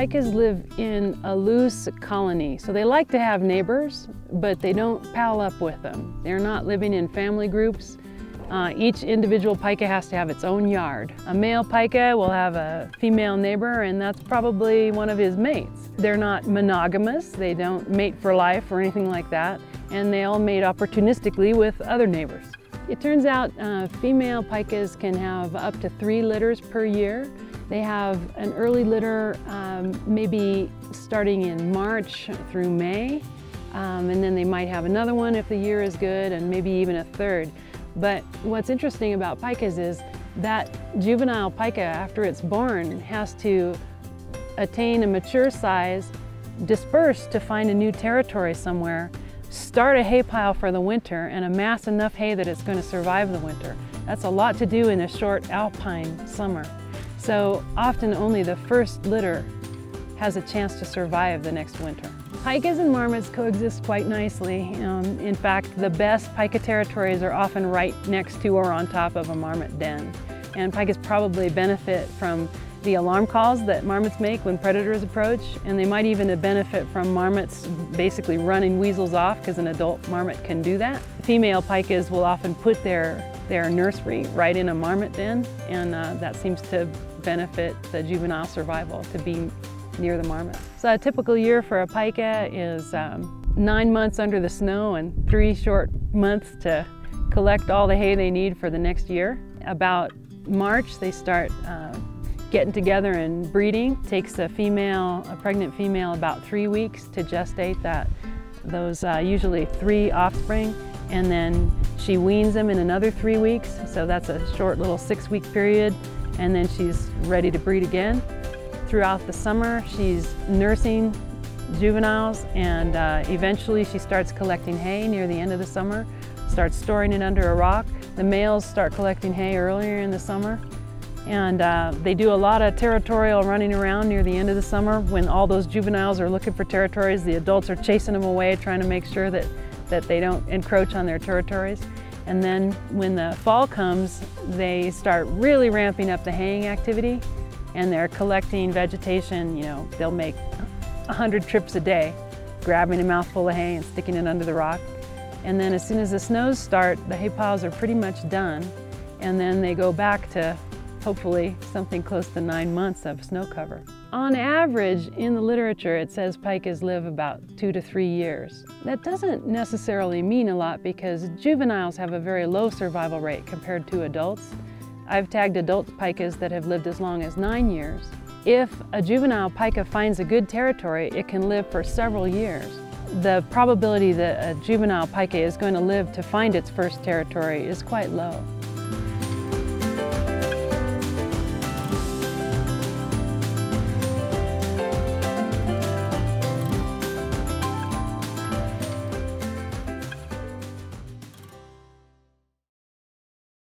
Pikas live in a loose colony, so they like to have neighbors, but they don't pal up with them. They're not living in family groups. Uh, each individual pika has to have its own yard. A male pika will have a female neighbor, and that's probably one of his mates. They're not monogamous, they don't mate for life or anything like that, and they all mate opportunistically with other neighbors. It turns out uh, female pikas can have up to three litters per year. They have an early litter um, maybe starting in March through May, um, and then they might have another one if the year is good, and maybe even a third. But what's interesting about pikas is that juvenile pika, after it's born, has to attain a mature size, disperse to find a new territory somewhere, start a hay pile for the winter, and amass enough hay that it's going to survive the winter. That's a lot to do in a short alpine summer. So often only the first litter has a chance to survive the next winter. Pikas and marmots coexist quite nicely. Um, in fact, the best pika territories are often right next to or on top of a marmot den. And pikas probably benefit from the alarm calls that marmots make when predators approach, and they might even benefit from marmots basically running weasels off because an adult marmot can do that. Female pikas will often put their, their nursery right in a marmot den, and uh, that seems to benefit the juvenile survival to be near the marmot. So a typical year for a pika is um, nine months under the snow and three short months to collect all the hay they need for the next year. About March they start uh, getting together and breeding. Takes a female, a pregnant female about three weeks to gestate that, those uh, usually three offspring and then she weans them in another three weeks. So that's a short little six week period and then she's ready to breed again. Throughout the summer, she's nursing juveniles and uh, eventually she starts collecting hay near the end of the summer, starts storing it under a rock. The males start collecting hay earlier in the summer and uh, they do a lot of territorial running around near the end of the summer when all those juveniles are looking for territories. The adults are chasing them away, trying to make sure that, that they don't encroach on their territories. And then when the fall comes, they start really ramping up the haying activity and they're collecting vegetation, you know, they'll make 100 trips a day, grabbing a mouthful of hay and sticking it under the rock. And then as soon as the snows start, the hay piles are pretty much done. And then they go back to hopefully something close to nine months of snow cover. On average, in the literature, it says pikas live about two to three years. That doesn't necessarily mean a lot because juveniles have a very low survival rate compared to adults. I've tagged adult pikas that have lived as long as nine years. If a juvenile pika finds a good territory, it can live for several years. The probability that a juvenile pika is going to live to find its first territory is quite low.